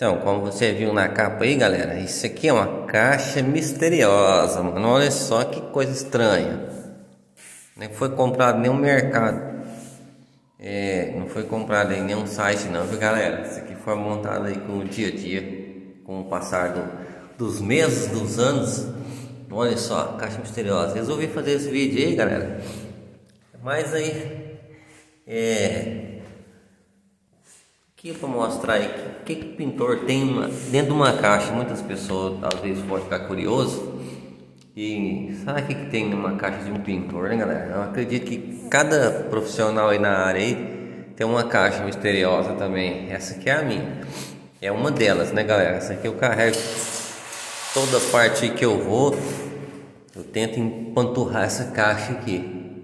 Então, como você viu na capa aí, galera, isso aqui é uma caixa misteriosa, mano. Olha só que coisa estranha. Nem foi comprado nenhum mercado. É, não foi comprado em nenhum site não, viu galera? Isso aqui foi montado aí com o dia a dia, com o passar do, dos meses, dos anos. Olha só, caixa misteriosa. Resolvi fazer esse vídeo aí, galera. Mas aí, é, Aqui para mostrar aí o que, que o pintor tem uma, dentro de uma caixa. Muitas pessoas às vezes podem ficar curioso e sabe o que, que tem numa caixa de um pintor, né, galera? Eu acredito que cada profissional aí na área aí tem uma caixa misteriosa também. Essa aqui é a minha, é uma delas, né, galera? Essa aqui eu carrego toda parte que eu vou. Eu tento empanturrar essa caixa aqui,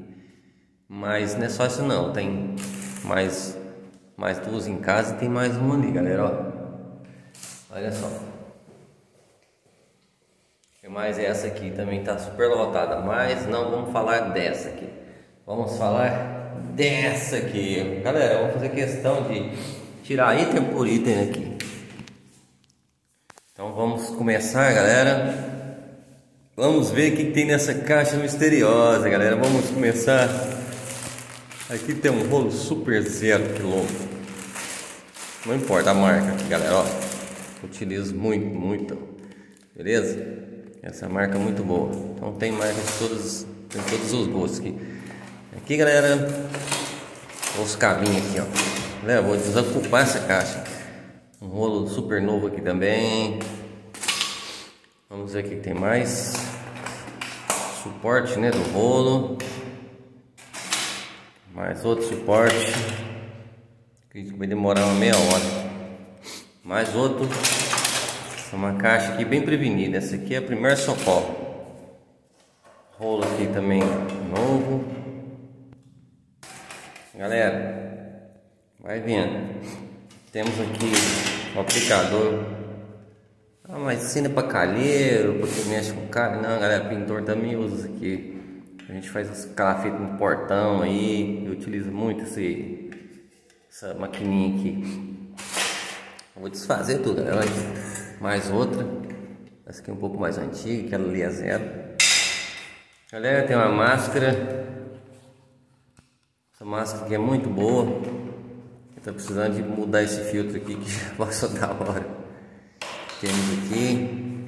mas não é só isso não. Tem mais mais duas em casa e tem mais uma ali, galera, ó. Olha só. Mais essa aqui também tá super lotada, mas não vamos falar dessa aqui. Vamos falar dessa aqui. Galera, vamos fazer questão de tirar item por item aqui. Então vamos começar, galera. Vamos ver o que tem nessa caixa misteriosa, galera. Vamos começar Aqui tem um rolo super zero quilômetro. Não importa a marca aqui, galera, ó. Utilizo muito, muito. Beleza? Essa marca é muito boa. Então tem marca de todos, tem todos os gostos aqui. Aqui, galera, os cabinhos aqui, ó. Galera, vou desocupar essa caixa. Um rolo super novo aqui também. Vamos ver o que tem mais. Suporte, né, do rolo. Mais outro suporte. Que vai demorar uma meia hora. Mais outro. É uma caixa aqui bem prevenida. Essa aqui é a primeira socorro. Rolo aqui também novo. Galera, vai vendo. Temos aqui o aplicador. Ah, mas ensina para calheiro, porque mexe com cara. Não, galera, pintor também usa isso aqui. A gente faz os calafetes no portão aí. Eu utilizo muito esse, essa maquininha aqui. vou desfazer tudo, né? Mais outra. Essa aqui é um pouco mais antiga, aquela ali é zero. Galera, tem uma máscara. Essa máscara aqui é muito boa. Tá precisando de mudar esse filtro aqui que passou da hora. Temos aqui.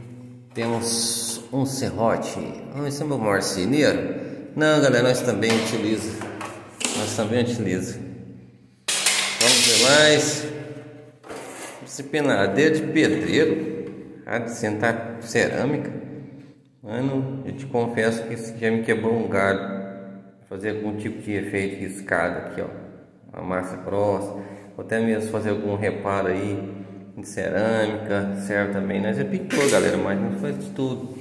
Temos um serrote. Ah, esse é meu marceneiro. Não, galera, nós também utilizamos. Nós também utilizamos. Vamos ver mais. Esse penadeiro de pedreiro. Ah, de sentar cerâmica. Mano, eu te confesso que isso já me quebrou um galho. Fazer algum tipo de efeito de escada aqui, ó. Uma massa grossa. Ou até mesmo fazer algum reparo aí em cerâmica. Serve também. Nós é pintor, galera, mas não faz de tudo.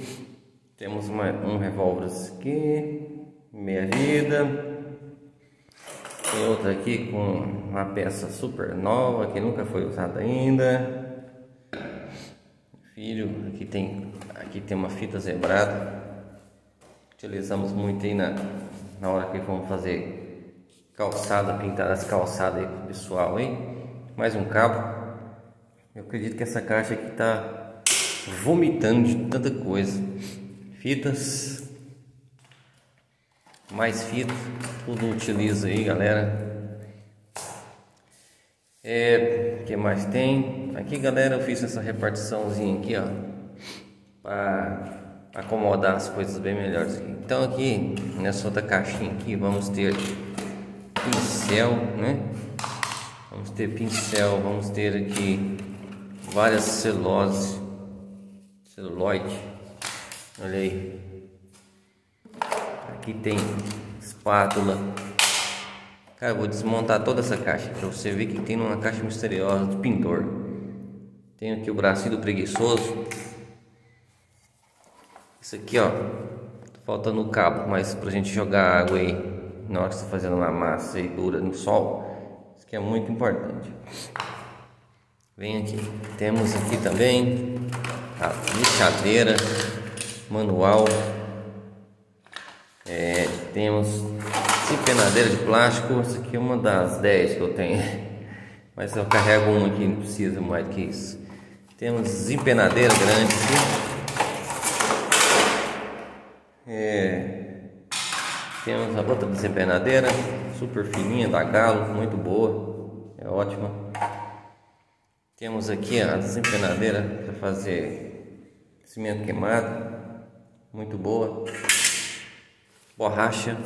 Temos uma, um revólver aqui meia vida. Tem outra aqui com uma peça super nova que nunca foi usada ainda. Filho, aqui tem aqui tem uma fita zebrada. Utilizamos muito aí na, na hora que vamos fazer calçada, pintar as calçadas aí pro pessoal aí. Mais um cabo. Eu acredito que essa caixa aqui tá vomitando de tanta coisa. Fitas mais fita, tudo utiliza aí, galera. É, que mais tem? Aqui, galera, eu fiz essa repartiçãozinha aqui, ó, para acomodar as coisas bem melhores. Então, aqui nessa outra caixinha aqui, vamos ter pincel, né? Vamos ter pincel, vamos ter aqui várias celulose, celuloide. Olha aí, Aqui tem espátula. Cara, vou desmontar toda essa caixa para você ver que tem uma caixa misteriosa do pintor. Tem aqui o bracinho do preguiçoso. Isso aqui, ó. Tá faltando o cabo, mas pra gente jogar água aí na hora que você tá fazendo uma massa aí dura no sol. Isso aqui é muito importante. Vem aqui. Temos aqui também a lixadeira manual é, temos empenadeira de plástico, essa aqui é uma das 10 que eu tenho. Mas eu carrego uma aqui, não precisa mais do que isso. Temos desempenadeira grande aqui. É, temos a outra desempenadeira, super fininha, da Galo, muito boa, é ótima. Temos aqui a desempenadeira para fazer cimento queimado, muito boa. Borracha,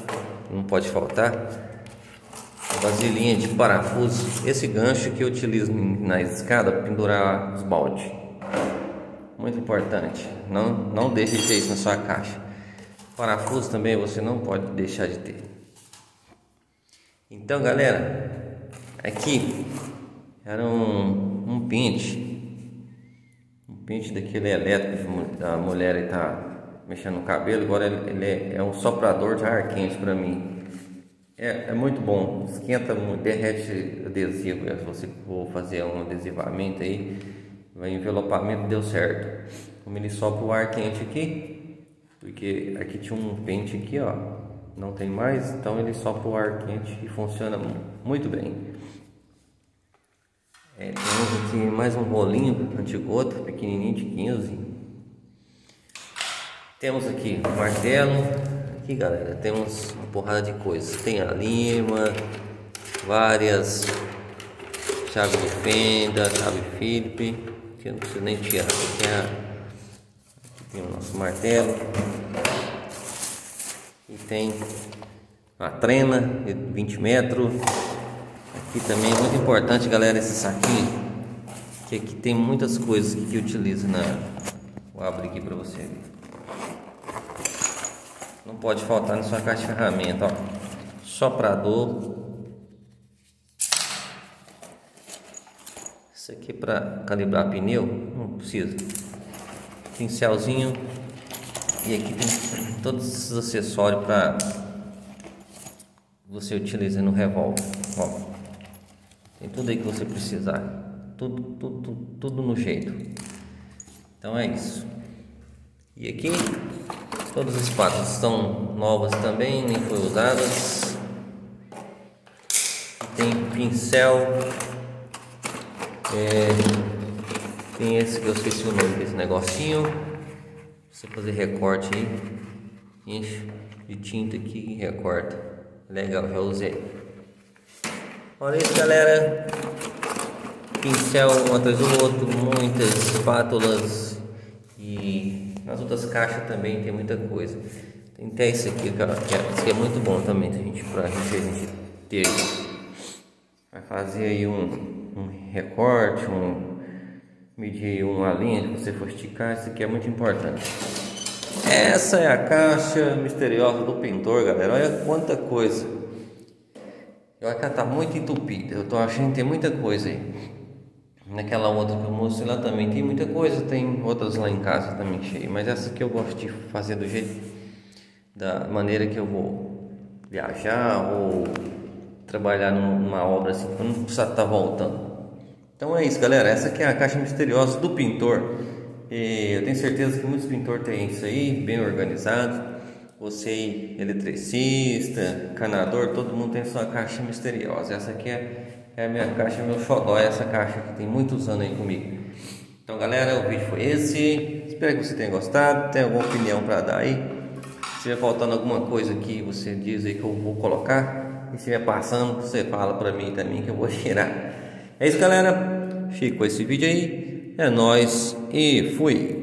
não pode faltar. Vasilhinha de parafuso, esse gancho que eu utilizo na escada para pendurar os baldes. Muito importante, não, não deixe de ter isso na sua caixa. Parafuso também você não pode deixar de ter. Então galera, aqui era um, um pente, um pente daquele elétrico da mulher está mexendo no cabelo, agora ele é, é um soprador de ar quente para mim. É, é, muito bom, esquenta muito, derrete adesivo. Se você for fazer um adesivamento aí, o envelopamento deu certo. Como ele sopra o ar quente aqui, porque aqui tinha um pente aqui, ó, não tem mais, então ele sopra o ar quente e funciona muito bem. É, temos aqui mais um rolinho antigoto, pequenininho de 15 temos aqui o martelo. Aqui, galera, temos uma porrada de coisas. Tem a lima, várias chaves de fenda, chave Philip, que eu não preciso nem tirar. Aqui, é a... aqui tem o nosso martelo. E tem a trena de 20 metros. Aqui também é muito importante, galera, esse saquinho. Que aqui tem muitas coisas que utiliza na. Vou abrir aqui para você ver. Não pode faltar na sua caixa de ferramenta, ó. Soprador. Isso aqui para calibrar pneu, não precisa. Pincelzinho. E aqui tem todos esses acessórios para você utilizar no revólver. Ó. Tem tudo aí que você precisar. Tudo, tudo, tudo, tudo no jeito. Então é isso. E aqui Todas as patas estão novas também, nem foi usadas. Tem pincel. É, tem esse que eu esqueci o nome desse negocinho. Você fazer recorte aí. Enche de tinta aqui e recorta. Legal, já usei. Olha isso galera. Pincel um atrás do outro, muitas espátulas nas outras caixas também tem muita coisa. Tem até esse aqui, cara, que é, esse aqui é muito bom também, a gente, pra gente, a gente ter. Vai fazer aí um, um recorte, um medir uma linha que você for esticar, isso aqui é muito importante. Essa é a caixa misteriosa do pintor, galera. Olha quanta coisa. Olha que ela tá muito entupida. Eu tô achando que tem muita coisa aí. Naquela outra que eu mostrei lá também tem muita coisa, tem outras lá em casa também cheio, mas essa que eu gosto de fazer do jeito, da maneira que eu vou viajar ou trabalhar numa obra assim, para não precisar estar tá voltando. Então é isso, galera. Essa aqui é a caixa misteriosa do pintor. E eu tenho certeza que muitos pintores têm isso aí, bem organizado. Você, eletricista, canador, todo mundo tem sua caixa misteriosa. Essa aqui é é a minha caixa, meu xodó, é essa caixa que tem muitos anos aí comigo. Então galera, o vídeo foi esse. Espero que você tenha gostado. Tem alguma opinião para dar aí? Se tiver faltando alguma coisa que você diz aí que eu vou colocar. E se estiver passando, você fala para mim também que eu vou tirar. É isso galera. Fico com esse vídeo aí. É nóis e fui.